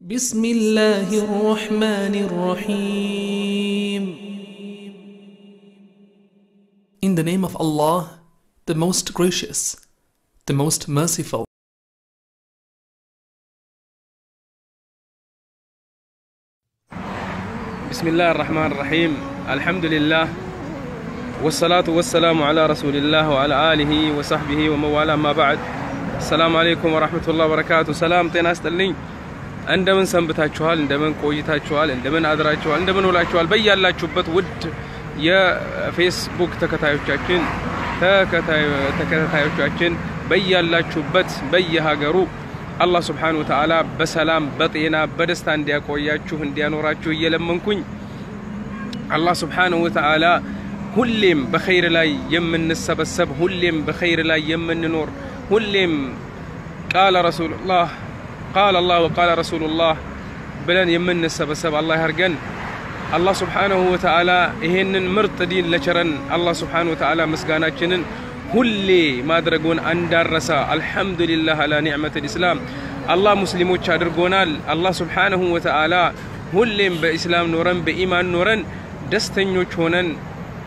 بسم الله الرحمن الرحيم. In the name of Allah, the most gracious, the most merciful. بسم الله الرحمن الرحيم الحمد لله والصلاة والسلام على رسول الله وعلى آله وصحبه ومن والاه ما بعد السلام عليكم ورحمة الله وبركاته سلام تيناس تلين እንደምን ሰንብታችኋል? እንደምን ቆይታችኋል? እንደምን አድራችኋል? እንደምን ውላችኋል? በያላችሁበት ውድ የፌስቡክ ተከታዮቻችን ተከታዮ- ተከታታዮቻችን በያላችሁበት በየሀገሩ አላህ ስብሓን ወተዓላ በሰላም በጤና በደስታ እንዲያቆያችሁ እንዲያኖራችሁ እየለመንኩኝ አላህ ስብሓንሁ ወተዓላ ሁሌም በኸይር ላይ የምንሰበሰብ ሁሌም በኸይር ላይ የምንኖር ሁሌም ቃለ ረሱሉላህ ቃለ አላህ ወቃለ ረሱሉላህ ብለን የምንሰበሰብ አላህ ያርገን። አላህ ስብሓንሁ ወተዓላ ይሄንን ምርጥ ዲን ለቸረን አላህ ስብሓንሁ ወተዓላ ምስጋናችንን ሁሌ ማድረጉን አንዳረሳ። አልሐምዱሊላህ አላ ኒዕመት ልእስላም አላህ ሙስሊሞች አድርጎናል። አላህ ስብሓንሁ ወተዓላ ሁሌም በኢስላም ኖረን በኢማን ኖረን ደስተኞች ሆነን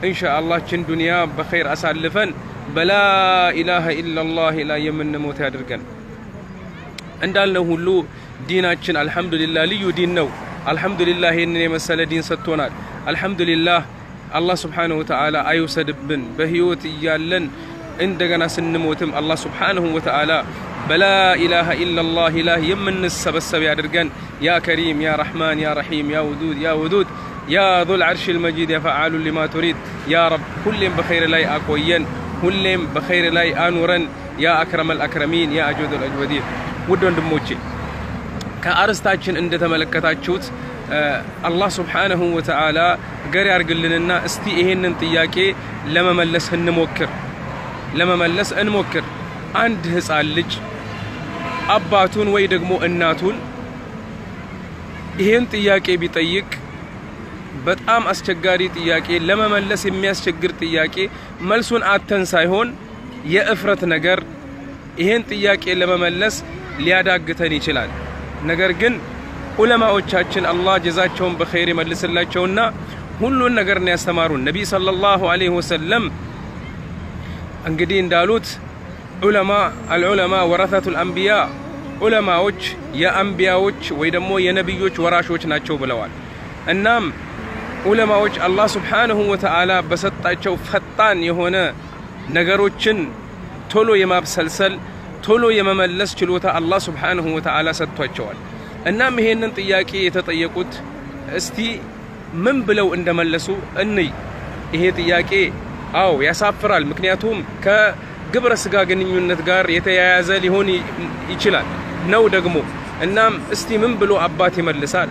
እንሻ አላችን ዱንያ በኸይር አሳልፈን በላ ኢላሃ ኢላላህ ላይ የምንሞት ያድርገን። እንዳልነው ሁሉ ዲናችን አልሐምዱሊላህ ልዩ ዲን ነው። አልሐምዱሊላህ ይህንን የመሰለ ዲን ሰጥቶናል። አልሐምዱሊላህ አላህ ስብሓንሁ ወተዓላ አይውሰድብን። በህይወት እያለን እንደገና ስንሞትም አላህ ስብሓንሁ ወተዓላ በላ ኢላሃ ኢላላህ ኢላህ የምንሰበሰብ ያድርገን። ያ ከሪም ያ ረሕማን ያ ረሒም ያ ውዱድ ያ ውዱድ ያ ዙል ዓርሽ ልመጂድ ያ ፈዓሉ ሊማ ቱሪድ ያ ረብ ሁሌም በኸይር ላይ አቆየን። ሁሌም በኸይር ላይ አኑረን። ያ አክረመል አክረሚን ያ አጅወደል አጅወዲን ውድ ወንድሞቼ ከአርስታችን እንደተመለከታችሁት አላህ ስብሓንሁ ወተዓላ ገር ያርግልንና እስቲ ይሄንን ጥያቄ ለመመለስ እንሞክር ለመመለስ እንሞክር። አንድ ህፃን ልጅ አባቱን ወይ ደግሞ እናቱን ይሄን ጥያቄ ቢጠይቅ በጣም አስቸጋሪ ጥያቄ፣ ለመመለስ የሚያስቸግር ጥያቄ፣ መልሱን አተን ሳይሆን የእፍረት ነገር ይሄን ጥያቄ ለመመለስ ሊያዳግተን ይችላል። ነገር ግን ዑለማዎቻችን አላህ ጀዛቸውን በኸይር ይመልስላቸውና ሁሉን ነገር ነው ያስተማሩን። ነቢይ ሰለላሁ ዐለይሂ ወሰለም እንግዲህ እንዳሉት ዑለማ አልዑለማ ወረተቱል አንቢያ ዑለማዎች የአንቢያዎች ወይ ደግሞ የነቢዮች ወራሾች ናቸው ብለዋል። እናም ዑለማዎች አላህ ስብሓንሁ ወተዓላ በሰጣቸው ፈጣን የሆነ ነገሮችን ቶሎ የማብሰልሰል ቶሎ የመመለስ ችሎታ አላህ ስብሓንሁ ወተዓላ ሰጥቷቸዋል። እናም ይሄንን ጥያቄ የተጠየቁት እስቲ ምን ብለው እንደመለሱ እንይ። ይሄ ጥያቄ አዎ ያሳፍራል። ምክንያቱም ከግብረ ስጋ ግንኙነት ጋር የተያያዘ ሊሆን ይችላል ነው ደግሞ። እናም እስቲ ምን ብሎ አባት ይመልሳል?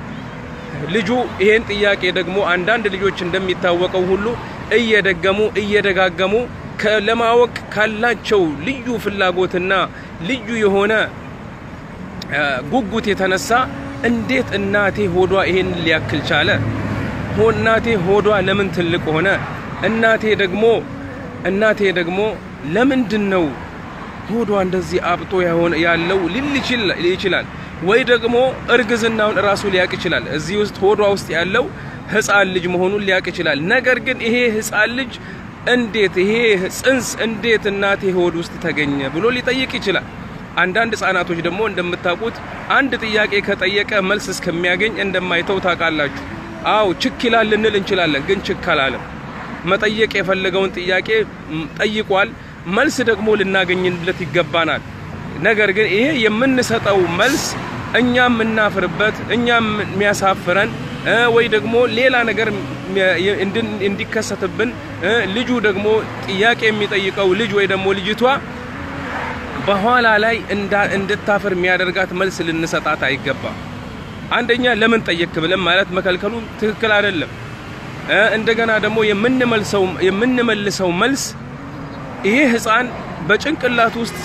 ልጁ ይሄን ጥያቄ ደግሞ አንዳንድ ልጆች እንደሚታወቀው ሁሉ እየደገሙ እየደጋገሙ ለማወቅ ካላቸው ልዩ ፍላጎትና ልዩ የሆነ ጉጉት የተነሳ እንዴት እናቴ ሆዷ ይሄን ሊያክል ቻለ? እናቴ ሆዷ ለምን ትልቅ ሆነ? እናቴ ደግሞ እናቴ ደግሞ ለምንድን ነው ሆዷ እንደዚህ አብጦ ያለው ሊል ይችላል። ወይ ደግሞ እርግዝናውን እራሱ ሊያቅ ይችላል። እዚህ ውስጥ ሆዷ ውስጥ ያለው ህፃን ልጅ መሆኑን ሊያቅ ይችላል። ነገር ግን ይሄ ህፃን ልጅ እንዴት ይሄ ጽንስ እንዴት እናቴ ሆድ ውስጥ ተገኘ ብሎ ሊጠይቅ ይችላል። አንዳንድ ህጻናቶች ደግሞ እንደምታውቁት አንድ ጥያቄ ከጠየቀ መልስ እስከሚያገኝ እንደማይተው ታውቃላችሁ። አው ችክ ይላል ልንል እንችላለን፣ ግን ችክ አላለም። መጠየቅ የፈለገውን ጥያቄ ጠይቋል። መልስ ደግሞ ልናገኝለት ይገባናል። ነገር ግን ይሄ የምንሰጠው መልስ እኛም የምናፍርበት እኛም የሚያሳፍረን ወይ ደግሞ ሌላ ነገር እንዲከሰትብን ልጁ ደግሞ ጥያቄ የሚጠይቀው ልጅ ወይ ደግሞ ልጅቷ በኋላ ላይ እንድታፍር የሚያደርጋት መልስ ልንሰጣት አይገባም። አንደኛ ለምን ጠየክ ብለን ማለት መከልከሉ ትክክል አይደለም። እንደገና ደግሞ የምንመልሰው መልስ ይሄ ህፃን በጭንቅላት ውስጥ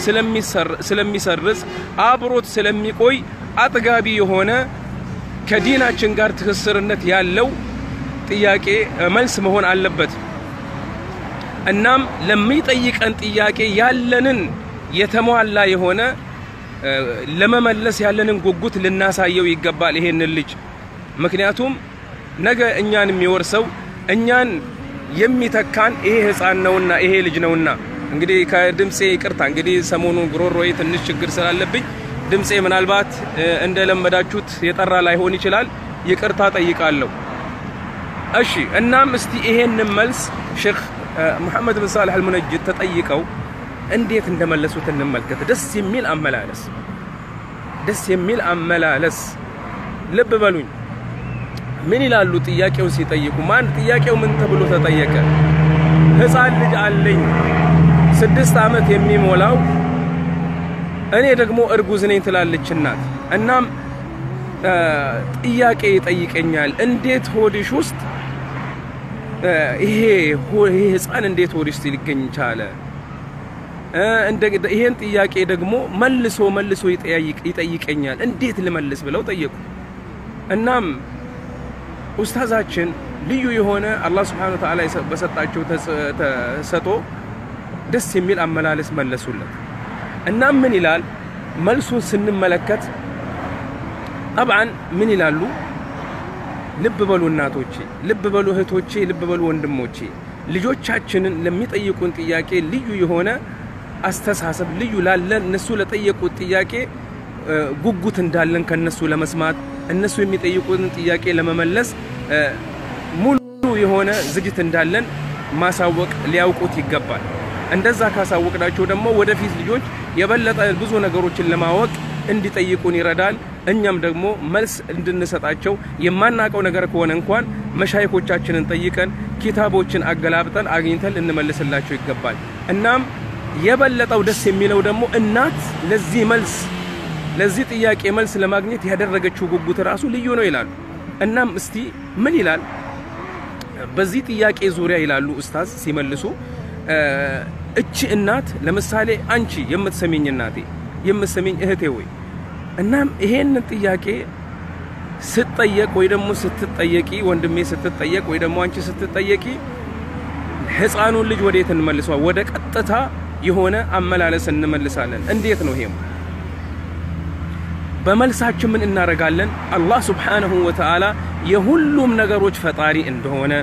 ስለሚሰርጽ አብሮት ስለሚቆይ አጥጋቢ የሆነ ከዲናችን ጋር ትስስርነት ያለው ጥያቄ መልስ መሆን አለበት። እናም ለሚጠይቀን ጥያቄ ያለንን የተሟላ የሆነ ለመመለስ ያለንን ጉጉት ልናሳየው ይገባል ይሄንን ልጅ። ምክንያቱም ነገ እኛን የሚወርሰው እኛን የሚተካን ይሄ ህፃን ነውና ይሄ ልጅ ነውና። እንግዲህ ከድምፄ ይቅርታ፣ እንግዲህ ሰሞኑን ጉሮሮዬ ትንሽ ችግር ስላለብኝ ድምፄ ምናልባት እንደለመዳችሁት የጠራ ላይሆን ይችላል። ይቅርታ ጠይቃለሁ። እሺ፣ እናም እስቲ ይሄንን መልስ ሼክ ሙሐመድ ብን ሳልሕ አልሙነጅድ ተጠይቀው እንዴት እንደመለሱት እንመልከት። ደስ የሚል አመላለስ፣ ደስ የሚል አመላለስ። ልብ በሉኝ። ምን ይላሉ? ጥያቄውን ሲጠይቁ ማን ጥያቄው ምን ተብሎ ተጠየቀ? ህፃን ልጅ አለኝ ስድስት ዓመት የሚሞላው እኔ ደግሞ እርጉዝ ነኝ ትላለች እናት። እናም ጥያቄ ይጠይቀኛል። እንዴት ሆድሽ ውስጥ ይሄ ህፃን እንዴት ሆድሽ ውስጥ ሊገኝ ቻለ? ይሄን ጥያቄ ደግሞ መልሶ መልሶ ይጠይቀኛል። እንዴት ልመልስ ብለው ጠየቁ። እናም ኡስታዛችን ልዩ የሆነ አላህ ስብሓነ ወተዓላ በሰጣቸው ተሰጦ ደስ የሚል አመላለስ መለሱለት። እናም ምን ይላል መልሱን ስንመለከት ጠብዓን ምን ይላሉ? ልብ በሉ እናቶቼ፣ ልብ በሉ እህቶቼ፣ ልብ በሉ ወንድሞቼ፣ ልጆቻችንን ለሚጠይቁን ጥያቄ ልዩ የሆነ አስተሳሰብ ልዩ ላለን እነሱ ለጠየቁት ጥያቄ ጉጉት እንዳለን ከነሱ ለመስማት እነሱ የሚጠይቁትን ጥያቄ ለመመለስ ሙሉ የሆነ ዝግጅት እንዳለን ማሳወቅ ሊያውቁት ይገባል። እንደዛ ካሳወቅናቸው ደግሞ ወደፊት ልጆች የበለጠ ብዙ ነገሮችን ለማወቅ እንዲጠይቁን ይረዳል። እኛም ደግሞ መልስ እንድንሰጣቸው የማናውቀው ነገር ከሆነ እንኳን መሻይኮቻችንን ጠይቀን ኪታቦችን አገላብጠን አግኝተን ልንመልስላቸው ይገባል። እናም የበለጠው ደስ የሚለው ደግሞ እናት ለዚህ መልስ ለዚህ ጥያቄ መልስ ለማግኘት ያደረገችው ጉጉት ራሱ ልዩ ነው ይላሉ። እናም እስቲ ምን ይላል በዚህ ጥያቄ ዙሪያ ይላሉ ኡስታዝ ሲመልሱ እቺ እናት ለምሳሌ አንቺ የምትሰሚኝ እናቴ የምትሰሚኝ እህቴ ወይ እናም ይሄንን ጥያቄ ስትጠየቅ ወይ ደግሞ ስትጠየቂ ወንድሜ ስትጠየቅ ወይ ደግሞ አንቺ ስትጠየቂ ህፃኑን ልጅ ወዴት እንመልሰዋል? ወደ ቀጥታ የሆነ አመላለስ እንመልሳለን። እንዴት ነው ይሄም? በመልሳችን ምን እናደርጋለን? አላህ ሱብሓነሁ ወተዓላ የሁሉም ነገሮች ፈጣሪ እንደሆነ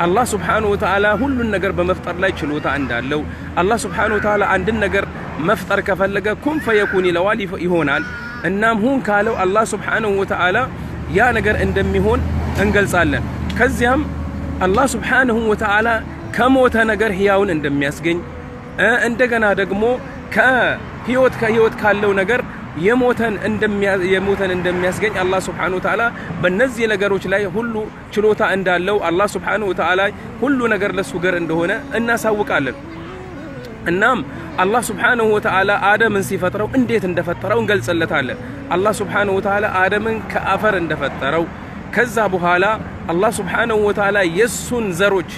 አላህ ሱብሓነሁ ወተዓላ ሁሉን ነገር በመፍጠር ላይ ችሎታ እንዳለው አላህ ሱብሓነሁ ወተዓላ አንድን ነገር መፍጠር ከፈለገ ኩን ፈየኩን ይለዋል፣ ይሆናል። እናም ሁን ካለው አላህ ሱብሓነሁ ወተዓላ ያ ነገር እንደሚሆን እንገልጻለን። ከዚያም አላህ ሱብሓነሁ ወተዓላ ከሞተ ነገር ህያውን እንደሚያስገኝ እንደገና ደግሞ ከህይወት ከህይወት ካለው ነገር የሞተን እንደሚያስገኝ አላህ ስብሓነሁ ወተዓላ በእነዚህ ነገሮች ላይ ሁሉ ችሎታ እንዳለው አላህ ስብሓነሁ ወተዓላ ሁሉ ነገር ለሱ ገር እንደሆነ እናሳውቃለን። እናም አላህ ስብሓነሁ ወተዓላ አደምን ሲፈጥረው እንዴት እንደፈጠረው እንገልጽለታለን። አላህ ስብሓነሁ ወተዓላ አደምን ከአፈር እንደፈጠረው ከዛ በኋላ አላህ ስብሓነሁ ወተዓላ የሱን ዘሮች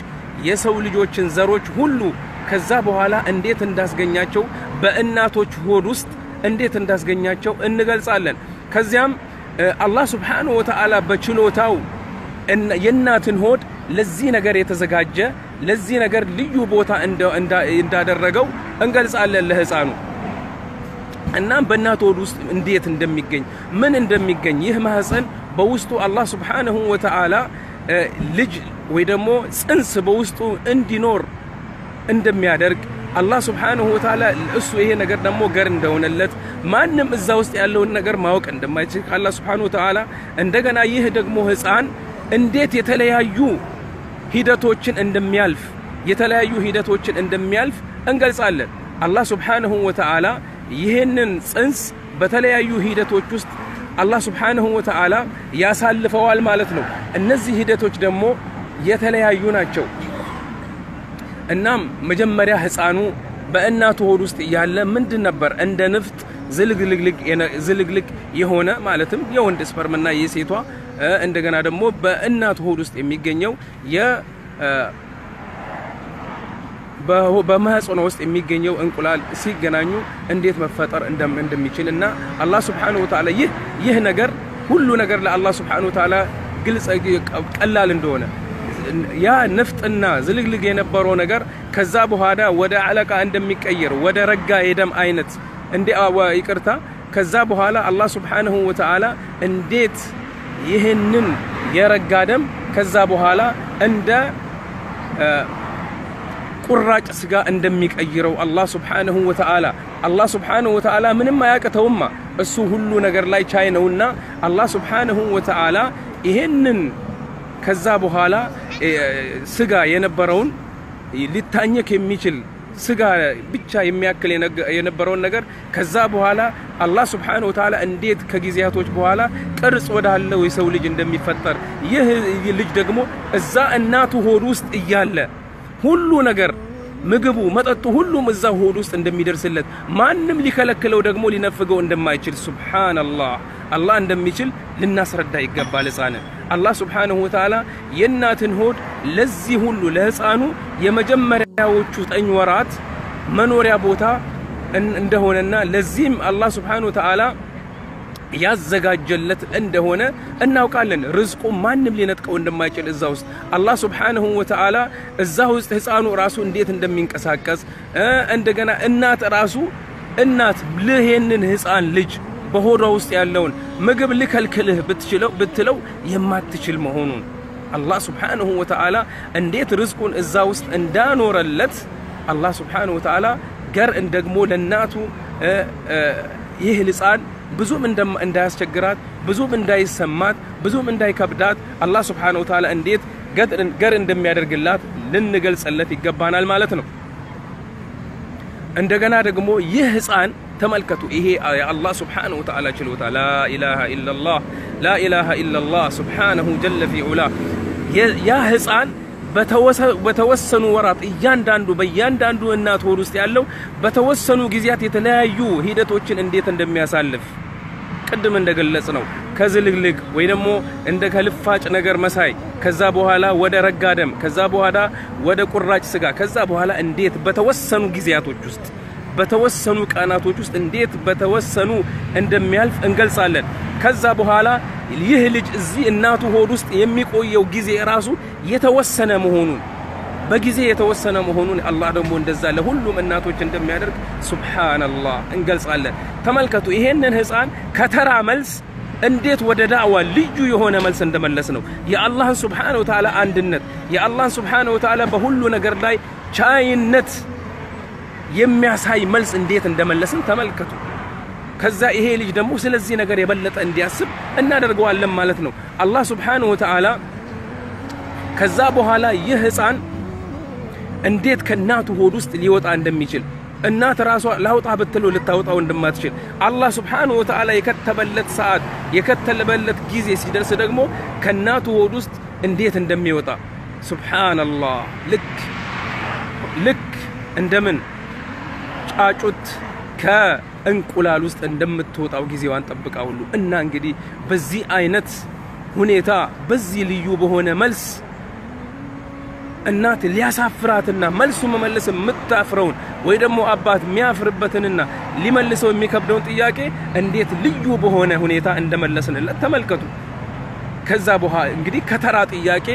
የሰው ልጆችን ዘሮች ሁሉ ከዛ በኋላ እንዴት እንዳስገኛቸው በእናቶች ሆድ ውስጥ እንዴት እንዳስገኛቸው እንገልጻለን። ከዚያም አላህ ስብሓነሁ ወተዓላ በችሎታው የእናትን ሆድ ለዚህ ነገር የተዘጋጀ ለዚህ ነገር ልዩ ቦታ እንዳደረገው እንገልጻለን ለህፃኑ። እናም በእናት ሆድ ውስጥ እንዴት እንደሚገኝ ምን እንደሚገኝ ይህ ማህፀን በውስጡ አላህ ስብሓነሁ ወተዓላ ልጅ ወይ ደግሞ ጽንስ በውስጡ እንዲኖር እንደሚያደርግ አላህ ስብሓነሁ ወተዓላ እሱ ይሄ ነገር ደግሞ ገር እንደሆነለት ማንም እዛ ውስጥ ያለውን ነገር ማወቅ እንደማይችል አላህ ስብሓነሁ ወተዓላ እንደገና ይህ ደግሞ ህፃን እንዴት የተለያዩ ሂደቶችን እንደሚያልፍ የተለያዩ ሂደቶችን እንደሚያልፍ እንገልጻለን። አላህ ስብሓነሁ ወተዓላ ይህንን ጽንስ በተለያዩ ሂደቶች ውስጥ አላህ ስብሓነሁ ወተዓላ ያሳልፈዋል ማለት ነው። እነዚህ ሂደቶች ደግሞ የተለያዩ ናቸው። እናም መጀመሪያ ህፃኑ በእናቱ ሆድ ውስጥ እያለ ምንድን ነበር? እንደ ንፍጥ ዝልግልግ የሆነ ማለትም የወንድ ስፐርምና የሴቷ እንደገና ደግሞ በእናቱ ሆድ ውስጥ የሚገኘው በማህፀኗ ውስጥ የሚገኘው እንቁላል ሲገናኙ እንዴት መፈጠር እንደሚችል እና አላህ ስብሓነሁ ወተዓላ ይህ ይህ ነገር ሁሉ ነገር ለአላህ ስብሓነሁ ወተዓላ ግልጽ ቀላል እንደሆነ ያ ንፍጥና ዝልግልግ የነበረው ነገር ከዛ በኋላ ወደ አለቃ እንደሚቀየር ወደ ረጋ የደም አይነት እንደ ይቅርታ። ከዛ በኋላ አላህ ሱብሓነሁ ወተዓላ እንዴት ይህንን የረጋ ደም ከዛ በኋላ እንደ ቁራጭ ስጋ እንደሚቀይረው አላህ ሱብሓነሁ ወተዓላ አላህ ሱብሓነሁ ወተዓላ ምንም አያቅተውማ። እሱ ሁሉ ነገር ላይ ቻይ ነውና አላህ ሱብሓነሁ ወተዓላ ይሄንን ከዛ በኋላ ስጋ የነበረውን ሊታኘክ የሚችል ስጋ ብቻ የሚያክል የነበረውን ነገር ከዛ በኋላ አላህ ስብሓነሁ ወተዓላ እንዴት ከጊዜያቶች በኋላ ቅርጽ ወዳለው የሰው ልጅ እንደሚፈጠር ይህ ልጅ ደግሞ እዛ እናቱ ሆድ ውስጥ እያለ ሁሉ ነገር ምግቡ፣ መጠጡ ሁሉም እዛ ሆድ ውስጥ እንደሚደርስለት ማንም ሊከለክለው ደግሞ ሊነፍገው እንደማይችል ሱብሓነላህ አላህ እንደሚችል ልናስረዳ ይገባል። ሕፃንን አላህ ሱብሓነሁ ወተዓላ የእናትን ሆድ ለዚህ ሁሉ ለሕፃኑ የመጀመሪያዎቹ ዘጠኝ ወራት መኖሪያ ቦታ እንደሆነና ለዚህም አላህ ሱብሓነሁ ወተዓላ ያዘጋጀለት እንደሆነ እናውቃለን። ርዝቁ ማንም ሊነጥቀው እንደማይችል እዛ ውስጥ አላህ ሱብሓነሁ ወተዓላ እዛ ውስጥ ሕፃኑ ራሱ እንዴት እንደሚንቀሳቀስ እንደገና እናት ራሱ እናት ይሄንን ሕፃን ልጅ በሆዷ ውስጥ ያለውን ምግብ ልከልክልህ ብትችለው ብትለው የማትችል መሆኑን አላህ ሱብሓነሁ ወተዓላ እንዴት ርዝቁን እዛ ውስጥ እንዳኖረለት አላህ ሱብሓነሁ ወተዓላ ገር ደግሞ ለእናቱ ይህ ሕፃን ብዙም እንዳያስቸግራት ብዙም እንዳይሰማት ብዙም እንዳይከብዳት አላህ ሱብሓነሁ ወተዓላ እንዴት ገር እንደሚያደርግላት ልንገልጸለት ይገባናል ማለት ነው። እንደገና ደግሞ ይህ ሕፃን ተመልከቱ። ይሄ የአላህ ሱብሓነሁ ወተዓላ ችሎታ ላኢላሃ ኢለላህ ላኢላሃ ኢለላህ ሱብሓነሁ ጀለ ፊ ዑላ ያ ሕፃን በተወሰኑ ወራት እያንዳንዱ በእያንዳንዱ እናት ሆድ ውስጥ ያለው በተወሰኑ ጊዜያት የተለያዩ ሂደቶችን እንዴት እንደሚያሳልፍ ቅድም እንደገለጽ ነው። ከዝልግልግ ወይ ደግሞ እንደ ከልፋጭ ነገር መሳይ፣ ከዛ በኋላ ወደ ረጋ ደም፣ ከዛ በኋላ ወደ ቁራጭ ስጋ፣ ከዛ በኋላ እንዴት በተወሰኑ ጊዜያቶች ውስጥ በተወሰኑ ቀናቶች ውስጥ እንዴት በተወሰኑ እንደሚያልፍ እንገልጻለን። ከዛ በኋላ ይህ ልጅ እዚህ እናቱ ሆድ ውስጥ የሚቆየው ጊዜ ራሱ የተወሰነ መሆኑን በጊዜ የተወሰነ መሆኑን አላህ ደግሞ እንደዛ ለሁሉም እናቶች እንደሚያደርግ ሱብሓነላህ እንገልጻለን። ተመልከቱ ይሄንን ሕፃን ከተራ መልስ እንዴት ወደ ዳዕዋ ልዩ የሆነ መልስ እንደመለስ ነው። የአላህን ሱብሓነሁ ወተዓላ አንድነት የአላህን ሱብሓነሁ ወተዓላ በሁሉ ነገር ላይ ቻይነት የሚያሳይ መልስ እንዴት እንደመለስን ተመልከቱ። ከዛ ይሄ ልጅ ደግሞ ስለዚህ ነገር የበለጠ እንዲያስብ እናደርገዋለን ማለት ነው። አላህ ሱብሓነሁ ወተዓላ ከዛ በኋላ ይህ ሕፃን እንዴት ከእናቱ ሆድ ውስጥ ሊወጣ እንደሚችል እናት ራሷ ላውጣ ብትለው ልታወጣው እንደማትችል አላህ ሱብሓነሁ ወተዓላ የከተበለት ሰዓት የከተበለት ጊዜ ሲደርስ ደግሞ ከእናቱ ሆድ ውስጥ እንዴት እንደሚወጣ። ሱብሓነላህ! ልክ ልክ እንደምን ጫጩት ከእንቁላል ውስጥ እንደምትወጣው ጊዜዋን ጠብቃ ሁሉ። እና እንግዲህ በዚህ አይነት ሁኔታ በዚህ ልዩ በሆነ መልስ እናት ሊያሳፍራትና መልሱ መመለስ የምታፍረውን ወይ ደግሞ አባት የሚያፍርበትንና ሊመልሰው የሚከብደውን ጥያቄ እንዴት ልዩ በሆነ ሁኔታ እንደመለስንለት ተመልከቱ። ከዛ በኋላ እንግዲህ ከተራ ጥያቄ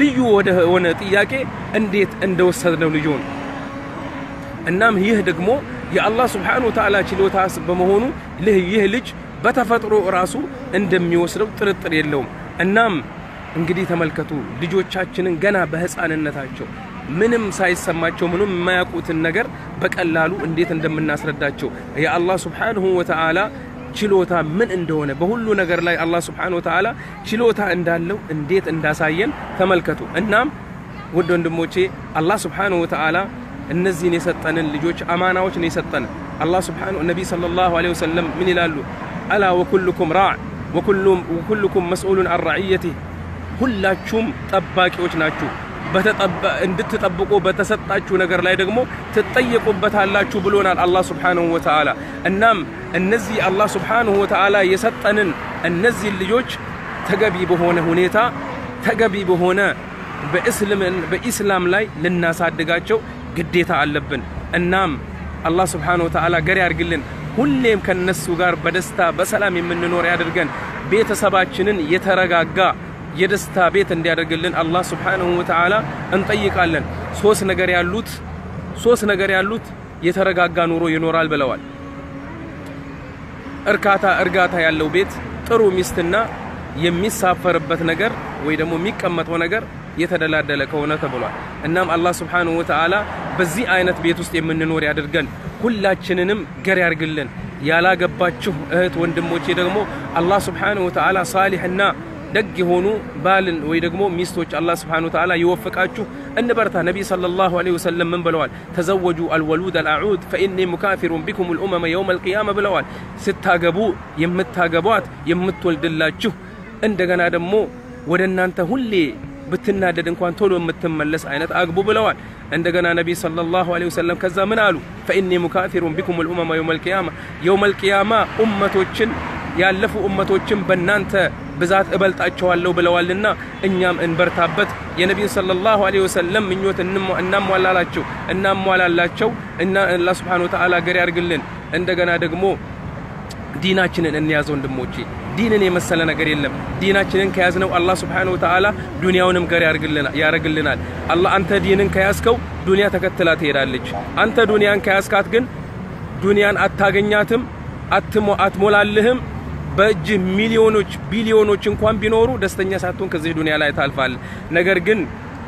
ልዩ ወደ ሆነ ጥያቄ እንዴት እንደወሰድነው ልጁን እናም ይህ ደግሞ የአላህ ስብሓነሁ ወተዓላ ችሎታ በመሆኑ ይህ ልጅ በተፈጥሮ ራሱ እንደሚወስደው ጥርጥር የለውም። እናም እንግዲህ ተመልከቱ ልጆቻችንን ገና በሕፃንነታቸው ምንም ሳይሰማቸው ምንም የማያውቁትን ነገር በቀላሉ እንዴት እንደምናስረዳቸው የአላህ ስብሓነሁ ወተዓላ ችሎታ ምን እንደሆነ በሁሉ ነገር ላይ አላህ ስብሓነሁ ወተዓላ ችሎታ እንዳለው እንዴት እንዳሳየን ተመልከቱ። እናም ውድ ወንድሞቼ አላህ ስብሓነሁ ወተዓላ እነዚህን የሰጠንን ልጆች አማናዎች ነው የሰጠን። አላህ ስብሓነሁ ነቢይ ሰለላሁ ዐለይሂ ወሰለም ምን ይላሉ? አላ ወኩልኩም ራዕ ወኩልኩም መስኡሉን አን ረዕየቲህ ሁላችሁም ጠባቂዎች ናችሁ፣ እንድትጠብቁ በተሰጣችሁ ነገር ላይ ደግሞ ትጠየቁበታላችሁ ብሎናል አላህ ስብሓነሁ ወተዓላ። እናም እነዚህ አላህ ስብሓነሁ ወተዓላ የሰጠንን እነዚህን ልጆች ተገቢ በሆነ ሁኔታ ተገቢ በሆነ በኢስላም ላይ ልናሳድጋቸው ግዴታ አለብን። እናም አላህ ስብሓነሁ ወተዓላ ገር ያድርግልን። ሁሌም ከነሱ ጋር በደስታ በሰላም የምንኖር ያድርገን። ቤተሰባችንን የተረጋጋ የደስታ ቤት እንዲያደርግልን አላህ ስብሓነሁ ወተዓላ እንጠይቃለን። ሶስት ነገር ያሉት ሶስት ነገር ያሉት የተረጋጋ ኑሮ ይኖራል ብለዋል። እርካታ እርጋታ ያለው ቤት ጥሩ ሚስትና የሚሳፈርበት ነገር ወይ ደግሞ የሚቀመጠው ነገር የተደላደለ ከሆነ ተብሏል። እናም አላህ ስብሓነሁ ወተዓላ በዚህ አይነት ቤት ውስጥ የምንኖር ያድርገን፣ ሁላችንንም ገር ያርግልን። ያላገባችሁ እህት ወንድሞቼ ደግሞ አላህ ስብሓነሁ ወተዓላ ሳሊሕና ደግ የሆኑ ባልን ወይ ደግሞ ሚስቶች አላህ ስብሓነሁ ወተዓላ ይወፍቃችሁ። እንበርታ። ነቢይ ሰለላሁ ዐለይሂ ወሰለም ምን ብለዋል? ተዘወጁ አልወሉድ አልአዑድ ፈኢኒ ሙካፊሩን ቢኩም ልኡመመ የውም አልቅያማ ብለዋል። ስታገቡ የምታገቧት የምትወልድላችሁ እንደገና ደግሞ ወደ እናንተ ሁሌ ብትናደድ እንኳን ቶሎ የምትመለስ አይነት አግቡ ብለዋል። እንደገና ነቢይ ሰለላሁ ዐለይሂ ወሰለም ከዛ ምን አሉ? ፈኢኒ ሙካፊሩን ቢኩም ልኡመመ የውም አልቅያማ የውም አልቅያማ ኡመቶችን ያለፉ ኡመቶችን በእናንተ ብዛት እበልጣቸዋለሁ ብለዋልና እኛም እንበርታበት። የነቢዩ ሰለላሁ ዐለይሂ ወሰለም ምኞት እናሟላላቸው እናሟላላቸው እና አላህ ሱብሓነሁ ወተዓላ ገር ያርግልን። እንደገና ደግሞ ዲናችንን እንያዝ ወንድሞቼ። ዲንን የመሰለ ነገር የለም። ዲናችንን ከያዝነው አላህ ሱብሓነሁ ወተዓላ ዱንያውንም ገር ያረግልናል። አላህ አንተ ዲንን ከያዝከው ዱንያ ተከትላ ትሄዳለች። አንተ ዱንያን ከያዝካት ግን ዱንያን አታገኛትም፣ አትሞላልህም። በእጅህ ሚሊዮኖች ቢሊዮኖች እንኳን ቢኖሩ ደስተኛ ሳትሆን ከዚህ ዱንያ ላይ ታልፋለህ። ነገር ግን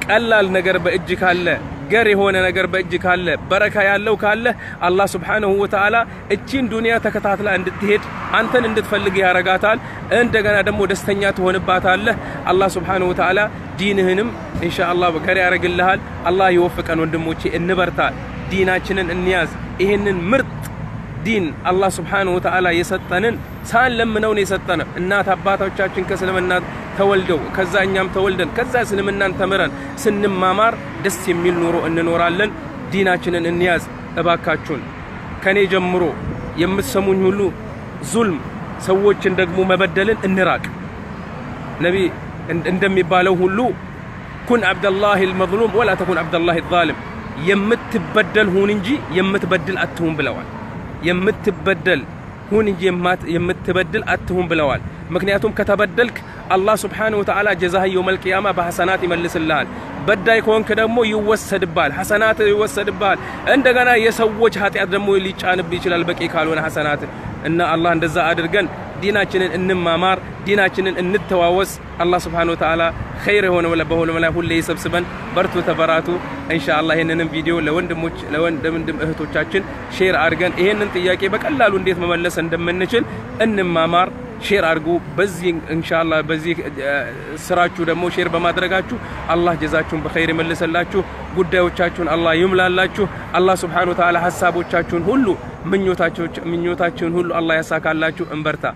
ቀላል ነገር በእጅ ካለ ገር የሆነ ነገር በእጅ ካለ በረካ ያለው ካለ አላህ ሱብሓነሁ ወተዓላ እቺን ዱንያ ተከታትላ እንድትሄድ አንተን እንድትፈልግ ያረጋታል። እንደገና ደግሞ ደስተኛ ትሆንባታለህ። አላህ ሱብሓነሁ ወተዓላ ዲንህንም ኢንሻአላህ ገር ያረግልሃል። አላህ ይወፍቀን ወንድሞቼ፣ እንበርታ፣ ዲናችንን እንያዝ። ይህንን ምርጥ ዲን አላህ ስብሓነሁ ወተዓላ የሰጠንን ሳንለምነው ነው የሰጠነ። እናት አባቶቻችን ከእስልምና ተወልደው ከዛ እኛም ተወልደን ከዛ እስልምናን ተምረን ስንማማር ደስ የሚል ኑሮ እንኖራለን። ዲናችንን እንያዝ እባካችሁን። ከኔ ጀምሮ የምትሰሙኝ ሁሉ ዙልም፣ ሰዎችን ደግሞ መበደልን እንራቅ። ነቢ እንደሚባለው ሁሉ ኩን አብደላህ ልመዝሉም ወላ ተኩን አብደላህ ዛሊም፣ የምትበደል ሁን እንጂ የምትበድል አትሁን ብለዋል። የምትበደል ሁን እንጂ የምትበድል አትሁን ብለዋል። ምክንያቱም ከተበደልክ አላህ ስብሓነሁ ወተዓላ ጀዛህ የውመል ቂያማ በሐሰናት ይመልስልሃል። በዳይ ከሆንክ ደግሞ ይወሰድብሃል፣ ሐሰናት ይወሰድብሃል። እንደገና የሰዎች ኃጢአት ደግሞ ሊጫንብ ይችላል በቂ ካልሆነ ሐሰናት እና አላህ እንደዛ አድርገን ዲናችንን እንማማር፣ ዲናችንን እንተዋወስ። አላህ سبحانه وتعالى ኸይር የሆነ በሆነ ላይ ሁሌ ይሰብስበን። በርቱ፣ ተበራቱ። ኢንሻአላህ ይህንንም ቪዲዮ ለወንድሞች ለወንድም እህቶቻችን share አድርገን ይህንን ጥያቄ በቀላሉ እንዴት መመለስ እንደምንችል እንማማር። share አድርጉ። በዚህ ኢንሻአላህ በዚህ ስራችሁ ደግሞ share በማድረጋችሁ አላህ ጀዛችሁን በኸይር ይመልሰላችሁ። ጉዳዮቻችሁን አላህ ይምላላችሁ። አላህ سبحانه وتعالى ሀሳቦቻችሁን ሁሉ ምኞታችሁን ሁሉ አላህ ያሳካላችሁ። እንበርታ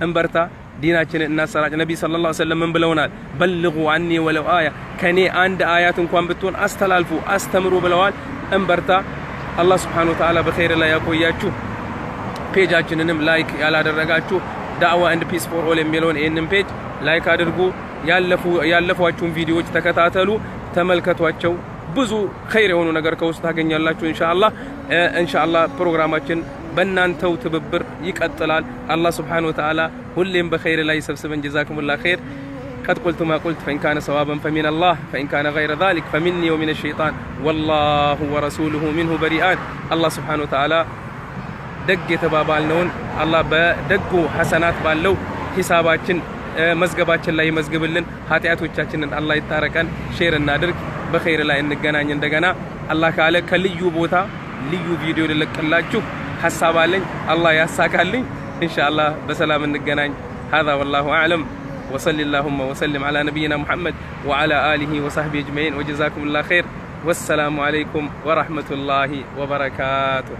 እንበርታ፣ ዲናችንን እናሰራጭ። ነቢይ صلى الله عليه وسلم ምን ብለውናል? بلغوا عني ولو آية፣ ከኔ አንድ አያት እንኳን ብትሆን አስተላልፉ፣ አስተምሩ ብለዋል። እንበርታ። አላህ سبحانه وتعالى በኸይር ላይ ያቆያችሁ። ፔጃችንንም like ያላደረጋችሁ ዳዕዋ ኤንድ ፒስ ፎር ኦል የሚለውን ይህንን ፔጅ ላይክ አድርጉ። ያለፏችሁን ቪዲዮዎች ተከታተሉ፣ ተመልከቷቸው። ብዙ ኸይር የሆኑ ነገር ከውስጥ ታገኛላችሁ። ኢንሻአላህ ኢንሻአላህ ፕሮግራማችን በእናንተው ትብብር ይቀጥላል። አላህ ስብሓነሁ ወተዓላ ሁሌም በኸይር ላይ ሰብስበን። ጀዛኩሙላህ ኸይር። ቀድ ቁልቱ ማ ቁልት ፈኢን ካነ ሰዋበን ፈሚን አላህ ፈኢን ካነ ገይረ ዛሊክ ፈሚኒ ወሚነ ሸይጣን ወላሁ ወረሱሉሁ ሚንሁ በሪአን። አላህ ስብሓነሁ ወተዓላ ደግ የተባባልነውን አላህ በደጉ ሐሰናት ባለው ሂሳባችን መዝገባችን ላይ ይመዝግብልን። ኃጢአቶቻችንን አላህ ይታረቀን። ሼር እናድርግ። በኸይር ላይ እንገናኝ። እንደገና አላህ ካለ ከልዩ ቦታ ልዩ ቪዲዮ ልለቅላችሁ ሀሳብ አለኝ። አላህ ያሳካልኝ። ኢንሻአላህ በሰላም እንገናኝ። هذا والله أعلم وصل اللهم وسلم على نبينا محمد وعلى آله وصحبه أجمعين وجزاكم الله خير والسلام عليكم ورحمة الله وبركاته